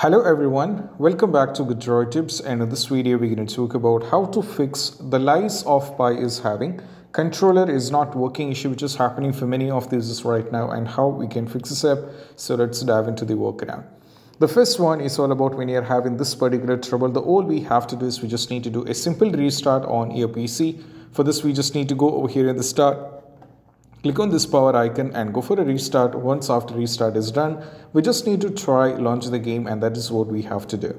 Hello everyone, welcome back to Good Tips and in this video we're going to talk about how to fix the lies of P is having. Controller is not working. Issue which is happening for many of these right now and how we can fix this up. So let's dive into the workaround. The first one is all about when you're having this particular trouble. The all we have to do is we just need to do a simple restart on your PC. For this we just need to go over here in the start Click on this power icon and go for a restart. Once after restart is done, we just need to try launch the game and that is what we have to do.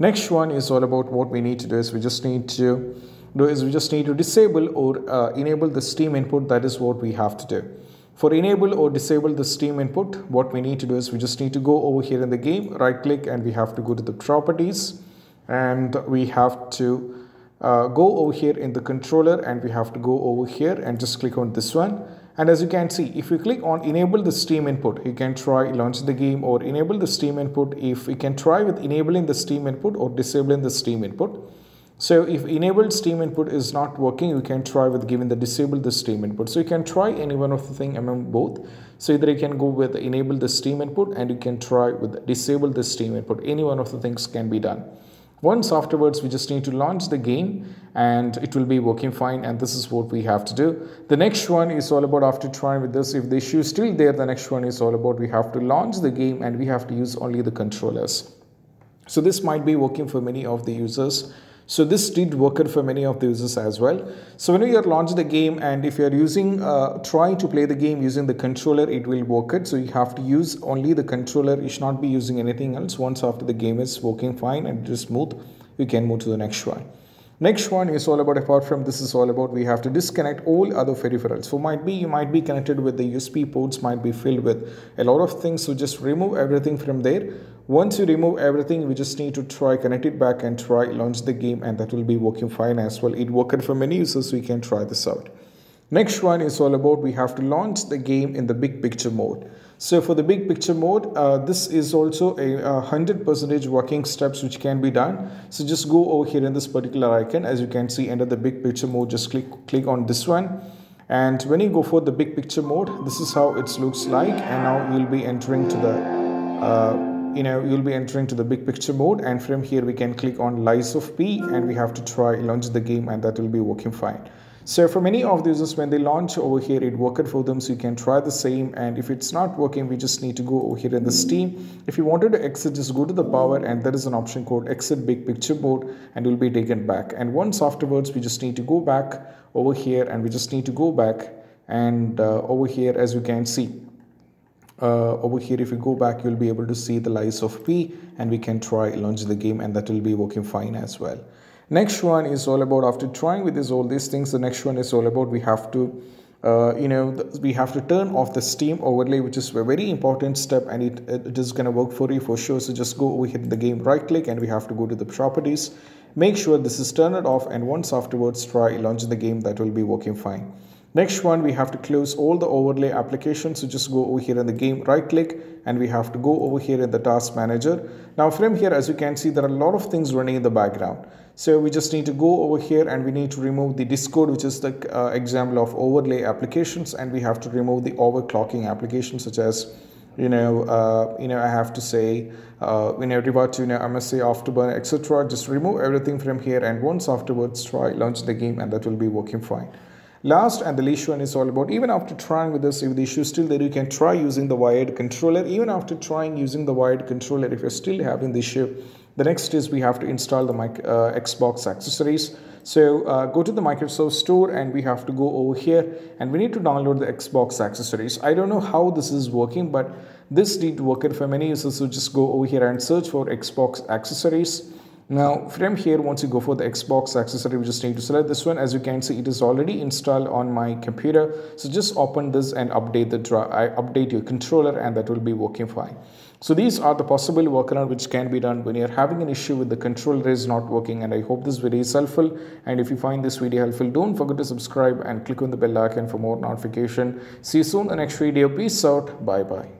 Next one is all about what we need to do is we just need to do is we just need to disable or uh, enable the Steam input. That is what we have to do. For enable or disable the Steam input, what we need to do is we just need to go over here in the game, right click and we have to go to the properties and we have to uh, go over here in the controller and we have to go over here and just click on this one and as you can see if you click on enable the steam input you can try launch the game or enable the steam input. If you can try with enabling the steam input or disabling the steam input. So if enabled steam input is not working you can try with giving the disable the steam input. So you can try any one of the thing among both. So either you can go with enable the steam input and you can try with disable the steam input. Any one of the things can be done once afterwards, we just need to launch the game and it will be working fine and this is what we have to do. The next one is all about after trying with this, if the issue is still there, the next one is all about we have to launch the game and we have to use only the controllers. So this might be working for many of the users so this did work for many of the users as well. So when you are launch the game and if you are using, uh, trying to play the game using the controller, it will work it. So you have to use only the controller. You should not be using anything else. Once after the game is working fine and it is smooth, you can move to the next one. Next one is all about apart from this is all about we have to disconnect all other peripherals. So might be you might be connected with the USB ports might be filled with a lot of things. So just remove everything from there. Once you remove everything, we just need to try connect it back and try launch the game and that will be working fine as well. It worked for many users we can try this out. Next one is all about we have to launch the game in the big picture mode. So for the big picture mode, uh, this is also a hundred percentage working steps which can be done. So just go over here in this particular icon. As you can see under the big picture mode, just click, click on this one. And when you go for the big picture mode, this is how it looks like. And now you'll be entering to the, uh, you know, you'll be entering to the big picture mode. And from here, we can click on Lies of P and we have to try launch the game and that will be working fine. So for many of the users, when they launch over here, it worked for them. So you can try the same. And if it's not working, we just need to go over here in the Steam. If you wanted to exit, just go to the power and there is an option called exit big picture mode and you'll be taken back. And once afterwards, we just need to go back over here and we just need to go back and uh, over here, as you can see, uh, over here if you go back you'll be able to see the lies of p and we can try launch the game and that will be working fine as well. Next one is all about after trying with this all these things. The next one is all about we have to uh, you know we have to turn off the steam overlay which is a very important step and it, it is going to work for you for sure. So just go over hit the game right click and we have to go to the properties. Make sure this is turned off and once afterwards try launch the game that will be working fine Next one, we have to close all the overlay applications. So just go over here in the game, right click, and we have to go over here in the task manager. Now from here, as you can see, there are a lot of things running in the background. So we just need to go over here and we need to remove the Discord, which is the uh, example of overlay applications. And we have to remove the overclocking applications such as you know, uh, you know, I have to say, uh, you know, RivaTuner, you know, MSI Afterburner, etc. Just remove everything from here and once afterwards try launch the game and that will be working fine. Last and the least one is all about even after trying with this, if the issue is still there, you can try using the wired controller. Even after trying using the wired controller, if you're still having the issue, the next is we have to install the uh, Xbox accessories. So uh, go to the Microsoft Store and we have to go over here and we need to download the Xbox accessories. I don't know how this is working, but this did work for many users. So just go over here and search for Xbox accessories now from here, once you go for the Xbox accessory, we just need to select this one. As you can see, it is already installed on my computer. So just open this and update the I update your controller and that will be working fine. So these are the possible workaround which can be done when you're having an issue with the controller is not working and I hope this video is helpful and if you find this video helpful don't forget to subscribe and click on the bell icon for more notification. See you soon in the next video. Peace out. Bye bye.